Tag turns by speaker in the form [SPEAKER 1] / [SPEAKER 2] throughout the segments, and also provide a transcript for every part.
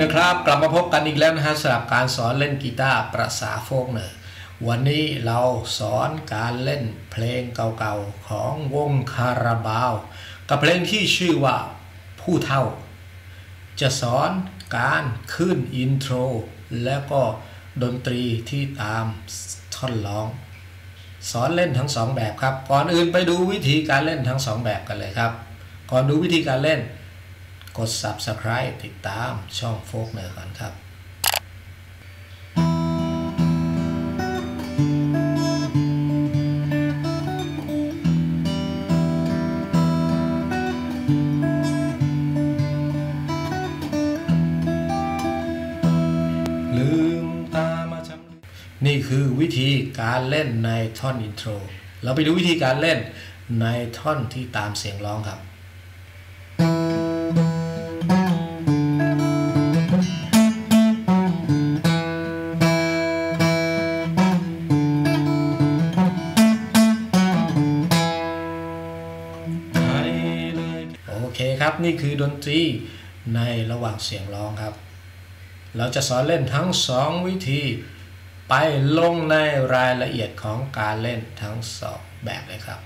[SPEAKER 1] นะครับ กลับมาพบกันอีกแล้วนะฮะสำหรับการสอนเล่นกีตาร์ประสาโฟกเนอร์วันนี้เราสอนการเล่นเพลงเก่าๆของวงคาราบาว กับเพลงที่ชื่อว่าผู้เฒ่า จะสอนการขึ้นอินโทร แล้วก็ดนตรีที่ตามท่อนร้อง สอนเล่นทั้งสองแบบครับ ก่อนอื่นไปดูวิธีการเล่นทั้งสองแบบกันเลยครับ ก่อนดูวิธีการเล่น กด subscribe ติดตามช่องโฟกเนอร์ก่อนครับลืมตามาชำนี่คือวิธีการเล่นในท่อนอินโทร เราไปดูวิธีการเล่นในท่อนที่ตามเสียงร้องครับ นี่คือดนตรีในระหว่างเสียงร้องครับ เราจะสอนเล่นทั้งสองวิธี ไปลงในรายละเอียดของการเล่นทั้งสองแบบเลยครับ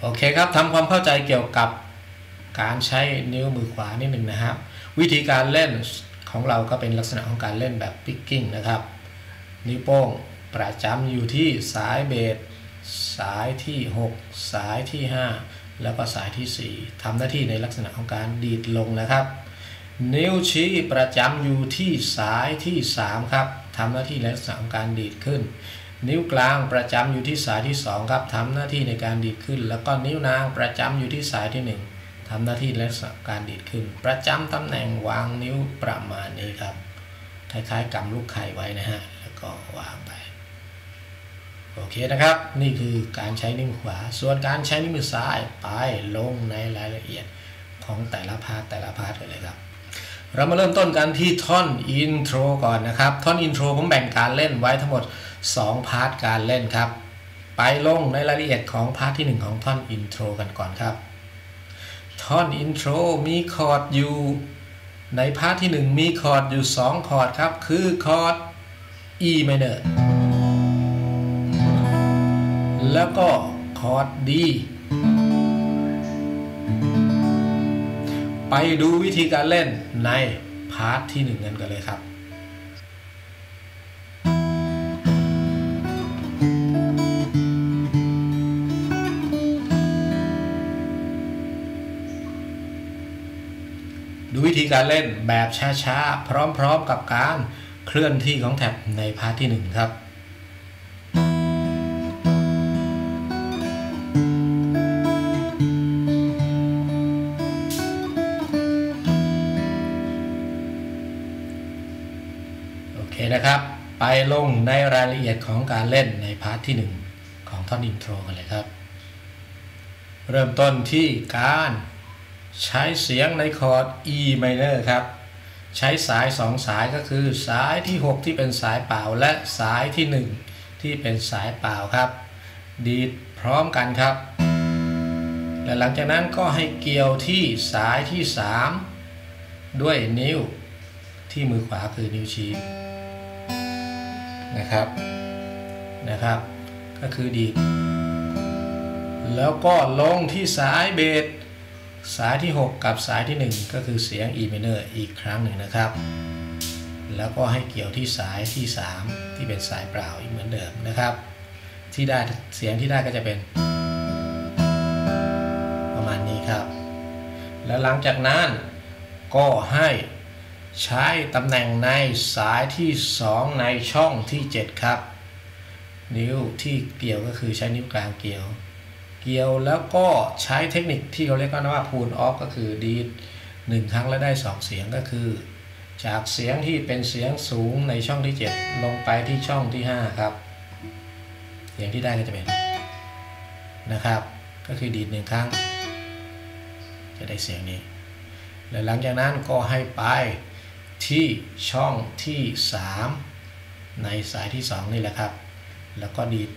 [SPEAKER 1] โอเคครับทำความเข้าใจเกี่ยวกับการใช้นิ้วมือขวานิดหนึ่งนะครับ วิธีการเล่นของเราก็เป็นลักษณะของการเล่นแบบปิกกิ้งนะครับ นิ้วโป้งประจำอยู่ที่สายเบสสายที่ 6 สายที่ 5 แล้วก็สายที่ 4ทำหน้าที่ในลักษณะของการดีดลงนะครับ นิ้วชี้ประจำอยู่ที่สายที่ 3 ครับทำหน้าที่ในลักษณะของการดีดขึ้น นิ้วกลางประจำอยู่ที่สายที่ 2 ครับทำหน้าที่ในการดีดขึ้น แล้วก็นิ้วนางประจำอยู่ที่สายที่ 1ทำหน้าที่ในลักษณะการดีดขึ้น ประจำตำแหน่งวางนิ้วประมาณนี้ครับคล้ายๆกำลูกไข่ไว้นะฮะแล้วก็วาง โอเคนะครับ นี่คือการใช้นิ้วขวา ส่วนการใช้นิ้วมือซ้ายไปลงในรายละเอียดของแต่ละ part แต่ละ part กันเลยครับ เรามาเริ่มต้นกันที่ท่อนอินโทรก่อนนะครับ ท่อนอินโทรผมแบ่งการเล่นไว้ทั้งหมด 2 part การเล่นครับ ไปลงในรายละเอียดของ part ที่ 1 ของท่อนอินโทรกันก่อนครับ ท่อนอินโทรมีคอร์ดอยู่ใน part ที่ 1 มีคอร์ดอยู่ 2 คอร์ดครับ คือคอร์ด E minor แล้วก็คอร์ด D ไปดูวิธีการเล่นใน part ที่1กันกันเลยครับดูวิธีการเล่นแบบช้าๆ พร้อมๆ กับการเคลื่อนที่ของแท็บใน part ที่ 1 ครับ ลงในรายละเอียดของการเล่นใน part ที่ 1 ของท่อนอินโทรกันเลยครับ เริ่มต้นที่การใช้เสียงในคอร์ด E minor ครับ ใช้สาย 2 สายก็คือสายที่ 6 ที่เป็นสายเปล่าและสายที่ 1 ที่เป็นสายเปล่าครับ ดีดพร้อมกันครับ และหลังจากนั้นก็ให้เกี่ยวที่สายที่ 3 ด้วยนิ้วที่มือขวาคือนิ้วชี้ นะครับนะครับ ก็คือดีดแล้วก็ลงที่สายเบสสายที่ 6 กับสายที่ 1 ก็คือเสียง E minor อีกครั้งหนึ่งนะครับ แล้วก็ให้เกี่ยวที่สายที่ 3 ที่เป็นสายเปล่าอีกเหมือนเดิมนะครับ ที่ได้เสียงที่ได้ก็จะเป็น ประมาณนี้ครับ แล้วหลังจากนั้นก็ให้ ใช้ตำแหน่งในสายที่ 2 ในช่องที่ 7 ครับ นิ้วที่เกี่ยวก็คือใช้นิ้วกลางเกี่ยว เกี่ยวแล้วก็ใช้เทคนิคที่เขาเรียกกันว่าพูลออฟก็คือดีดหนึ่งครั้งแล้วได้ 2 เสียงก็คือ จากเสียงที่เป็นเสียงสูงในช่องที่ 7 ลงไปที่ช่องที่ 5 ครับ เสียงที่ได้ก็จะเป็นนะครับ ก็คือดีดหนึ่งครั้ง จะได้เสียงนี้ และหลังจากนั้นก็ให้ไป ที่ช่องที่ 3 ในสายที่ 2 นี่แหละครับ แล้วก็ดีด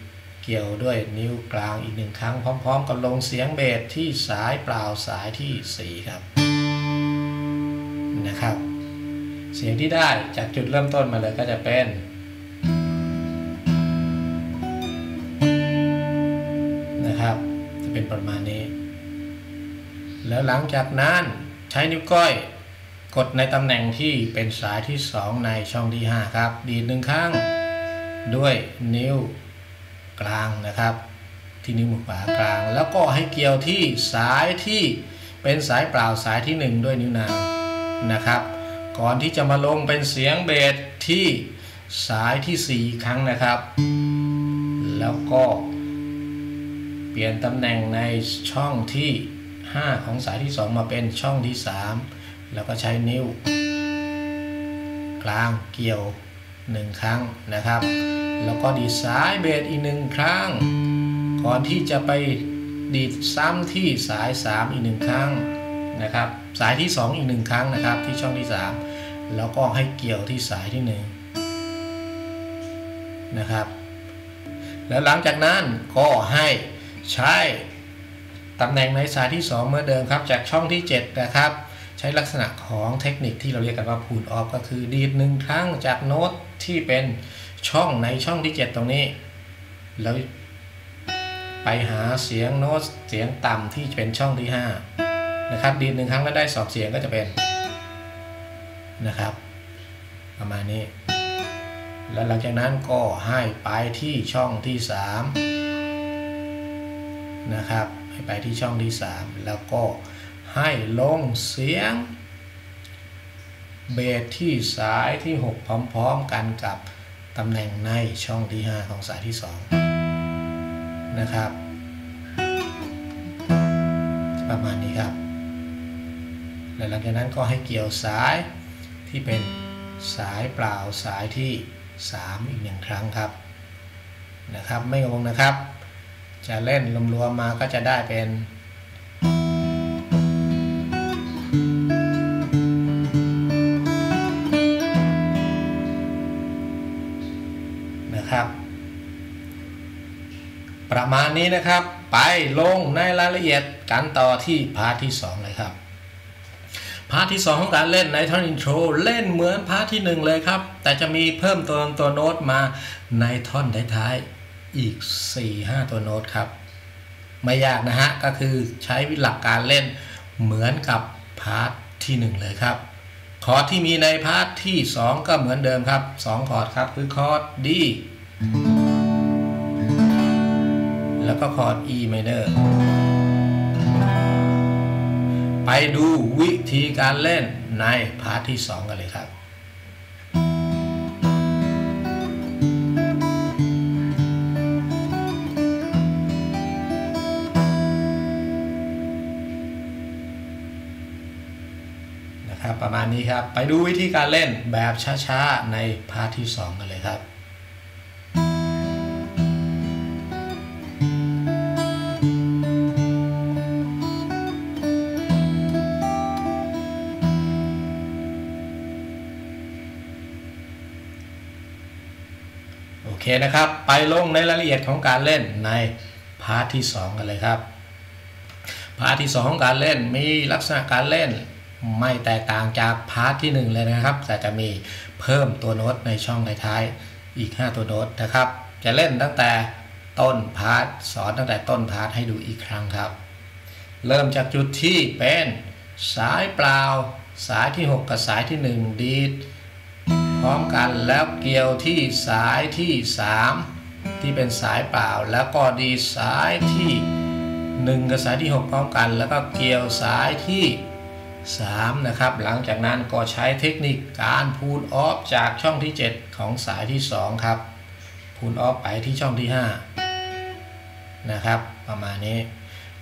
[SPEAKER 1] เกี่ยวด้วยนิ้วกลางอีกหนึ่งครั้งพร้อม ๆ กับลงเสียงเบสที่สายเปล่าสายที่ 4 ครับนะครับ เสียงที่ได้จากจุดเริ่มต้นมาเลยก็จะเป็นนะครับ จะเป็นประมาณนี้ แล้วหลังจากนั้นใช้นิ้วก้อย กดในตำแหน่งที่เป็นสายที่ 2 ในช่องที่ 5 ครับ ดีดหนึ่งครั้งด้วยนิ้วกลางนะครับ ที่นิ้วมือขวากลาง แล้วก็ให้เกี่ยวที่สายที่เป็นสายเปล่าสายที่ 1 ด้วยนิ้วนางนะครับ ก่อนที่จะมาลงเป็นเสียงเบสที่สายที่4ครั้งนะครับ แล้วก็เปลี่ยนตำแหน่งในช่องที่ 5 ของสายที่ 2 มาเป็นช่องที่ 3 แล้วก็ใช้นิ้ว กลางเกี่ยว1ครั้งนะครับ แล้วก็ดีดสายเบสอีกหนึ่งครั้ง ก่อนที่จะไปดีดซ้ำที่สาย 3 อีกหนึ่งครั้งนะครับ สายที่ 2 อีกหนึ่งครั้งนะครับ ที่ช่องที่ 3 แล้วก็ให้เกี่ยวที่สายที่1นะครับ แล้วหลังจากนั้นก็ให้ใช้ตำแหน่งในสายที่ 2 เมื่อเดิมครับ จากช่องที่ 7 นะครับ ใช้ลักษณะของเทคนิคที่เราเรียกกันว่าพูนออฟก็คือดีดหนึ่งครั้งจากโน้ตที่เป็นช่องในช่องที่ 7 ตรงนี้ แล้วไปหาเสียงโน้ตเสียงต่ำที่เป็นช่องที่ 5 นะครับ ดีดหนึ่งครั้งแล้วได้สองเสียงก็จะเป็นนะครับ ประมาณนี้ แล้วหลังจากนั้นก็ให้ไปที่ช่องที่ 3 นะครับ ให้ไปที่ช่องที่ 3 แล้วก็ ให้ลงเสียง เบสที่สายที่ 6 พร้อมๆกันกับตำแหน่งในช่องที่ 5 ของสายที่ 2 นะครับ ประมาณนี้ครับ และหลังจากนั้นก็ให้เกี่ยวสายที่เป็นสายเปล่าสายที่ 3 อีกหนึ่งครั้งครับนะครับ ไม่งงนะครับ จะเล่นรวมๆมาก็จะได้เป็น นะครับ ประมาณนี้นะครับ ไปลงในรายละเอียดกันต่อที่ part ที่ 2 เลยครับ part ที่ 2 ของการเล่นในท่อนอินโทรเล่นเหมือน part ที่ 1 เลยครับ แต่จะมีเพิ่มตัวตัวโน้ตมาในท่อนท้ายๆอีก 4-5 ตัวโน้ตครับ ไม่ยากนะฮะ ก็คือใช้หลักการเล่นเหมือนกับ part ที่ 1 เลยครับ คอร์ดที่มีใน part ที่ 2 ก็เหมือนเดิมครับ 2 คอร์ดครับ คือคอร์ด D แล้วก็คอร์ด E minor ไปดูวิธีการเล่นใน part ที่ 2 กันเลยครับ ประมาณนี้ครับ ไปดูวิธีการเล่นแบบช้าๆ ใน part ที่ 2 กันเลยครับโอเคนะครับ ไปลงในรายละเอียดของการเล่นใน part ที่ 2 กันเลยครับ พาร์ทที่ 2 ของการเล่นมีลักษณะการเล่น ไม่แตกต่างจากพาร์ทที่ 1 เลยนะครับ แต่จะมีเพิ่มตัวโน้ตในช่องท้ายอีก 5 ตัวโน้ตนะครับ จะเล่นตั้งแต่ต้นพาร์ทสอนตั้งแต่ต้นพาร์ทให้ดูอีกครั้งครับ เริ่มจากจุดที่เป็นสายเปล่า สายที่ 6 กับสายที่ 1 ดีด พร้อมกันแล้วเกี่ยวที่สายที่ 3 ที่เป็นสายเปล่า แล้วก็ดีดสายที่ 1 กับสายที่ 6 พร้อมกัน แล้วก็เกี่ยวสายที่ 3 นะครับหลังจากนั้นก็ใช้เทคนิคการพูนออฟจากช่องที่ 7 ของสายที่ 2 ครับ พูนออฟไปที่ช่องที่ 5 นะครับ ประมาณนี้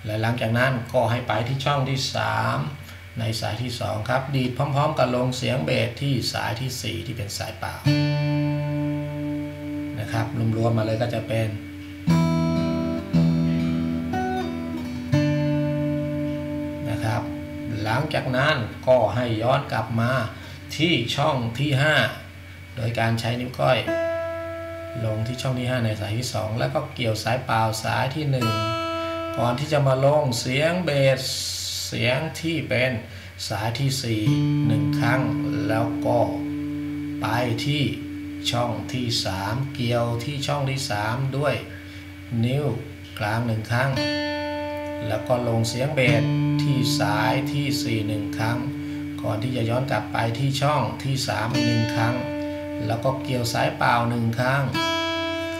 [SPEAKER 1] และหลังจากนั้นก็ให้ไปที่ช่องที่ 3 ในสายที่ 2 ครับ ดีดพร้อมๆ กับลงเสียงเบสที่สายที่ 4 ที่เป็นสายเปล่านะครับรวมๆมาเลยก็จะเป็น หลังจากนั้นก็ให้ย้อนกลับมาที่ช่องที่ 5 โดยการใช้นิ้วก้อย ลงที่ช่องที่ 5 ในสายที่ 2 แล้วก็เกี่ยวสายเปล่าสายที่ 1 ก่อนที่จะมาลงเสียงเบสเสียงที่เป็นสายที่ 4 1 ครั้ง แล้วก็ไปที่ช่องที่ 3 เกี่ยวที่ช่องที่ 3 ด้วยนิ้วกลาง1ครั้ง แล้วก็ลงเสียงเบส ที่สายที่ 4 1 ครั้ง ก่อนที่จะย้อนกลับไปที่ช่องที่ 3 1 ครั้ง แล้วก็เกี่ยวสายเปล่า 1 ครั้ง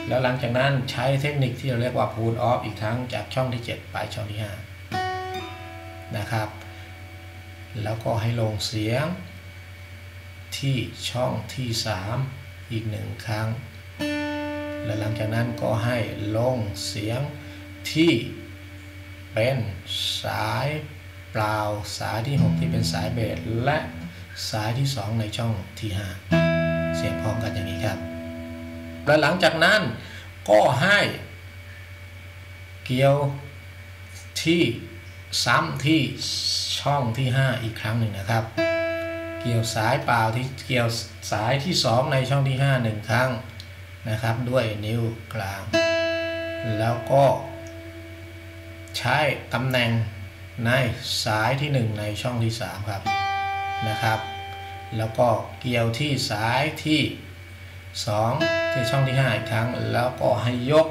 [SPEAKER 1] แล้วหลังจากนั้นใช้เทคนิคที่เราเรียกว่าพูลออฟอีกครั้งจากช่องที่ 7 ไปช่องที่ 5 นะครับ แล้วก็ให้ลงเสียงที่ช่องที่ 3 อีกหนึ่งครั้ง และหลังจากนั้นก็ให้ลงเสียงที่เป็นสาย เปล่าสายที่ 6 ที่เป็นสายเบสและสายที่ 2 ในช่องที่ 5 เสียงพร้อมกันอย่างนี้ครับ และหลังจากนั้นก็ให้เกี่ยวที่ซ้ำที่ช่องที่ 5 อีกครั้งหนึ่งนะครับ เกี่ยวสายเปล่าที่เกี่ยวสายที่ 2 ในช่องที่ 5 1 ครั้งนะครับ ด้วยนิ้วกลาง แล้วก็ใช้ตำแหน่ง ในสายที่ 1 ในช่องที่ 3 ครับนะครับ แล้วก็เกี่ยวที่สายที่ 2 ที่ช่องที่ 5 อีกครั้ง แล้วก็ให้ยก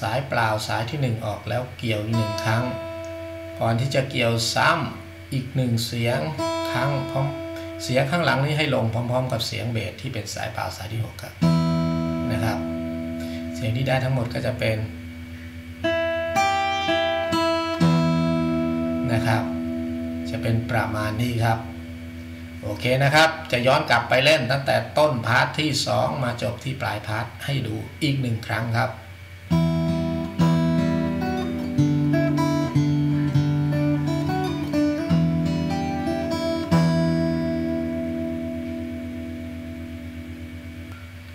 [SPEAKER 1] สายเปล่าสายที่ 1 ออกแล้วเกี่ยวอีกหนึ่งครั้ง ก่อนที่จะเกี่ยวซ้ำอีกหนึ่งเสียงครั้งพร้อมเสียงข้างหลังนี้ให้ลงพร้อม ๆ กับเสียงเบสที่เป็นสายเปล่าสายที่ 6 ครับนะครับ เสียงที่ได้ทั้งหมดก็จะเป็น นะครับ จะเป็นประมาณนี้ครับ โอเคนะครับ จะย้อนกลับไปเล่นตั้งแต่ต้นพาร์ทที่ 2 มาจบที่ปลายพาร์ทให้ดูอีกหนึ่งครั้งครับ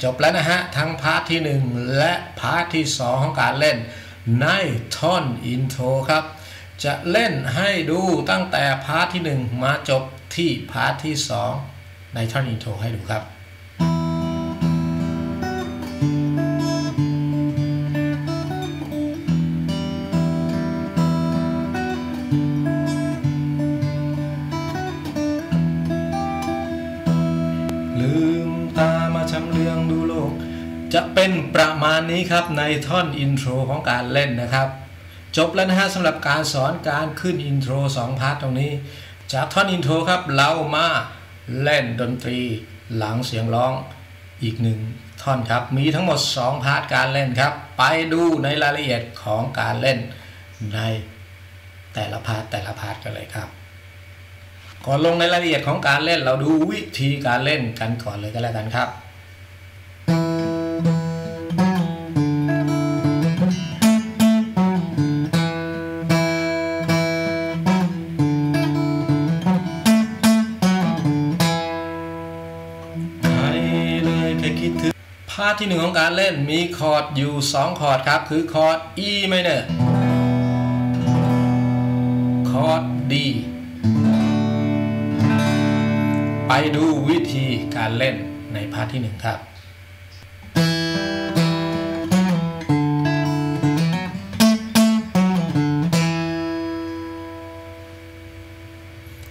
[SPEAKER 1] จบแล้วนะฮะ ทั้งพาร์ทที่ 1 และพาร์ทที่ 2 ของการเล่นในท่อนอินโทรครับ จะเล่นให้ดูตั้งแต่พาร์ทที่ 1 มาจบที่พาร์ทที่ 2 ในท่อนอินโทรให้ดูครับลืมตามาชำเลืองดูโลกจะเป็นประมาณนี้ครับในท่อนอินโทรของการเล่นนะครับ จบแล้วนะฮะสำหรับการสอนการขึ้นอินโทร2พาร์ทตรงนี้ จากท่อนอินโทรครับเรามาเล่นดนตรีหลังเสียงร้องอีกหนึ่งท่อนครับ มีทั้งหมด 2 พาร์ทการเล่นครับ ไปดูในรายละเอียดของการเล่นในแต่ละพาร์ทแต่ละพาร์ทกันเลยครับ ก่อนลงในรายละเอียดของการเล่นเราดูวิธีการเล่นกันก่อนเลยก็แล้วกันครับ พาร์ทที่หนึ่งของการเล่นมีคอร์ดอยู่ 2 คอร์ดครับ คือคอร์ด E minor คอร์ด D ไปดูวิธีการเล่นในพาร์ทที่หนึ่งครับ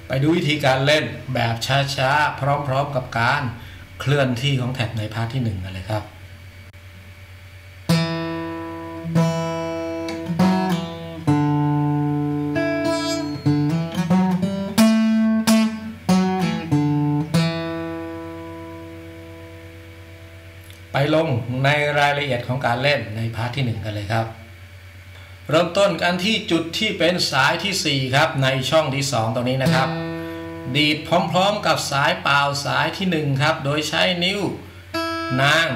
[SPEAKER 1] ไปดูวิธีการเล่นแบบช้าๆ พร้อมๆกับการ เคลื่อนที่ของแท็บในพาร์ทที่หนึ่งกันเลยครับไปลงในรายละเอียดของการเล่นในพาร์ทที่ 1 กันเลยครับ เริ่มต้นกันที่จุดที่เป็นสายที่ 4 ครับในช่องที่ 2 ตรงนี้นะครับ ดีดพร้อมๆกับสายเปล่าสายที่ 1 ครับ โดยใช้นิ้วนาง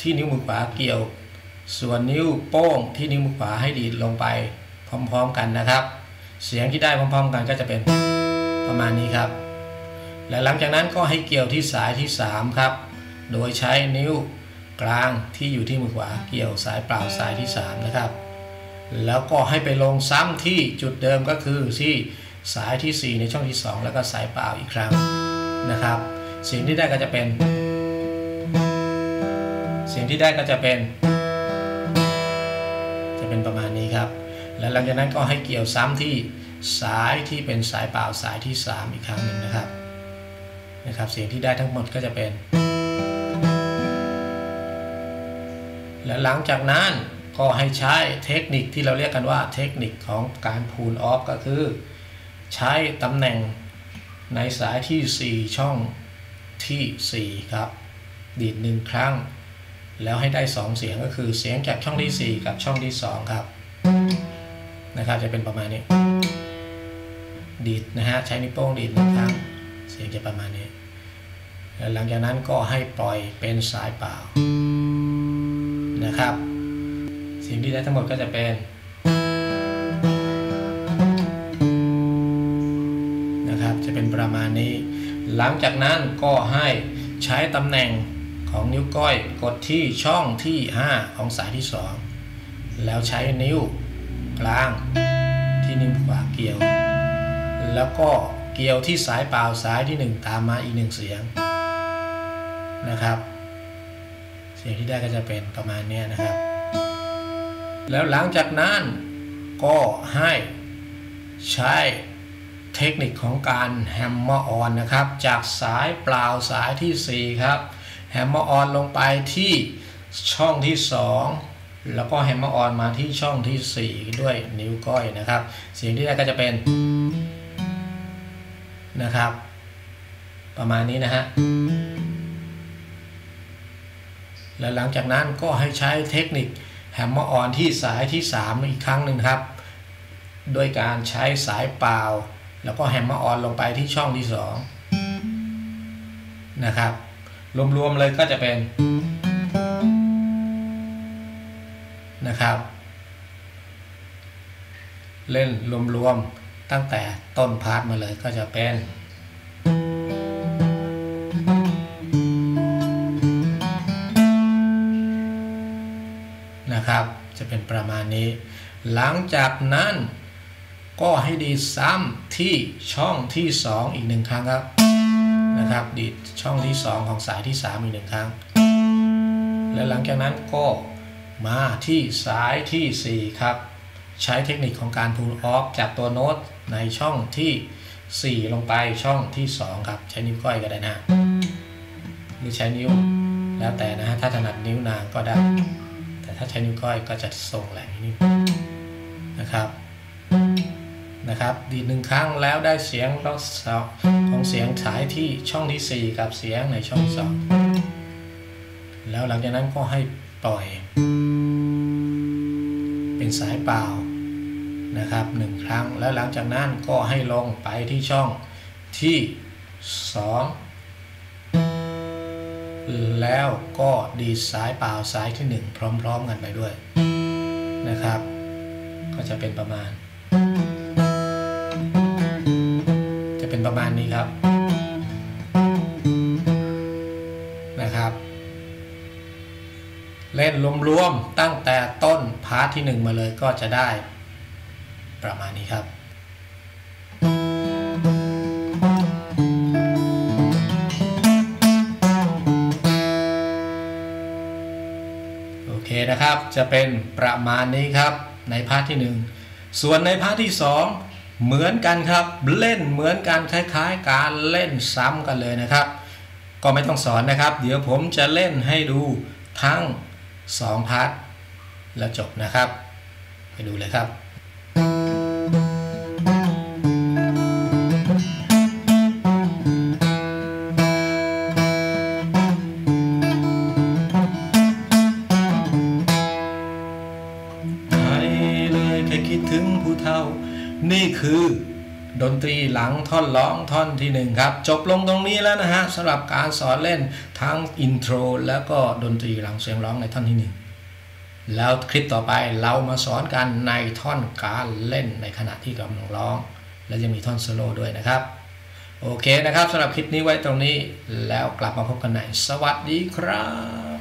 [SPEAKER 1] ที่นิ้วมือขวาเกี่ยว ส่วนนิ้วโป้งที่นิ้วมือขวาให้ดีดลงไปพร้อมๆกันนะครับ เสียงที่ได้พร้อมๆกันก็จะเป็นประมาณนี้ครับ และหลังจากนั้นก็ให้เกี่ยวที่สายที่ 3 ครับ โดยใช้นิ้วกลางที่อยู่ที่มือขวาเกี่ยวสายเปล่าสายที่ 3 นะครับ แล้วก็ให้ไปลงซ้ำที่จุดเดิมก็คือที่ สายที่ 4 ในช่องที่ 2 แล้วก็สายเปล่าอีกครั้งนะครับ เสียงที่ได้ก็จะเป็น เสียงที่ได้ก็จะเป็น จะเป็นประมาณนี้ครับ และหลังจากนั้นก็ให้เกี่ยวซ้ำที่สายที่เป็นสายเปล่าสายที่ 3 อีกครั้งหนึ่งนะครับนะครับ เสียงที่ได้ทั้งหมดก็จะเป็น และหลังจากนั้นก็ให้ใช้เทคนิคที่เราเรียกกันว่าเทคนิคของการพูนออฟก็คือ ใช้ตำแหน่งในสายที่ 4 ช่องที่ 4 ครับ ดีดหนึ่งครั้ง แล้วให้ได้ 2 เสียงก็คือเสียงจากช่องที่ 4 กับช่องที่ 2 ครับ นะครับจะเป็นประมาณนี้ ดีดนะฮะใช้นิ้วโป้งดีดหนึ่งครั้ง เสียงจะประมาณนี้แล้วหลังจากนั้นก็ให้ปล่อยเป็นสายเปล่านะครับ เสียงที่ได้ทั้งหมดก็จะเป็น จะเป็นประมาณนี้ หลังจากนั้นก็ให้ใช้ตำแหน่งของนิ้วก้อยกดที่ช่องที่5ของสายที่ 2 แล้วใช้นิ้วกลางที่นิ้วขวาเกี่ยว แล้วก็เกี่ยวที่สายเปล่าสายที่ 1 ตามมาอีกหนึ่งเสียงนะครับ เสียงที่ได้ก็จะเป็นประมาณนี้นะครับ แล้วหลังจากนั้นก็ให้ใช้ เทคนิคของการ hammer on นะครับ จากสายเปล่าสายที่ 4 ครับ hammer on ลงไปที่ช่องที่ 2 แล้วก็ hammer on มาที่ช่องที่ 4 ด้วยนิ้วก้อยนะครับ เสียงที่ได้ก็จะเป็นนะครับ ประมาณนี้นะฮะและหลังจากนั้นก็ให้ใช้เทคนิค hammer on ที่สายที่ 3 อีกครั้งหนึ่งครับโดยการใช้สายเปล่า แล้วก็ hammer on ลงไปที่ช่องที่2นะครับ รวมๆเลยก็จะเป็นนะครับ เล่นรวมๆตั้งแต่ต้นพาร์ทมาเลยก็จะเป็นนะครับ จะเป็นประมาณนี้ หลังจากนั้น ก็ให้ดีดซ้ำที่ช่องที่ 2 อีกหนึ่งครั้งครับนะครับดีดช่องที่ 2 ของสายที่ 3 อีกหนึ่งครั้ง และหลังจากนั้นก็มาที่สายที่ 4 ครับ ใช้เทคนิคของการ pull off จากตัวโน้ตในช่องที่ 4 ลงไปช่องที่ 2 ครับ ใช้นิ้วก้อยก็ได้นะหรือใช้นิ้วแล้วแต่นะฮะถ้าถนัดนิ้วนางก็ได้ แต่ถ้าใช้นิ้วก้อยก็จะส่งแหลงนิดนะครับ นะครับดีดหนึ่งครั้งแล้วได้เสียงรอบของเสียงสายที่ช่องที่ 4 กับเสียงในช่อง2แล้วหลังจากนั้นก็ให้ปล่อย เป็นสายเปล่านะครับหนึ่งครั้งแล้วหลังจากนั้นก็ให้ลงไปที่ช่องที่ 2 แล้วก็ดีสายเปล่าสายที่ 1 พร้อม ๆ กันไปด้วยนะครับ ก็จะเป็นประมาณ ประมาณนี้ครับ นะครับ เล่นรวมๆตั้งแต่ต้นพาร์ทที่ 1 มาเลยก็จะได้ ประมาณนี้ครับโอเคนะครับ จะเป็นประมาณนี้ครับในพาร์ทที่ 1 ส่วนในพาร์ทที่ 2 เหมือนกันครับ เล่นเหมือนกันคล้ายๆ การเล่นซ้ำกันเลยนะครับ ก็ไม่ต้องสอนนะครับ เดี๋ยวผมจะเล่นให้ดูทั้ง 2พาร์ทแล้วจบนะครับ ไปดูเลยครับ คือ ดนตรีหลังท่อนร้องท่อนที่หนึ่งครับ จบลงตรงนี้แล้วนะฮะสำหรับการสอนเล่นทั้งอินโทรแล้วก็ดนตรีหลังเสียงร้องในท่อนที่หนึ่งแล้วคลิปต่อไปเรามาสอนกันในท่อนการเล่นในขณะที่กำลังร้อง และจะมีท่อนโซโล่ด้วยนะครับ โอเคนะครับสำหรับคลิปนี้ไว้ตรงนี้ แล้วกลับมาพบกันใหม่สวัสดีครับ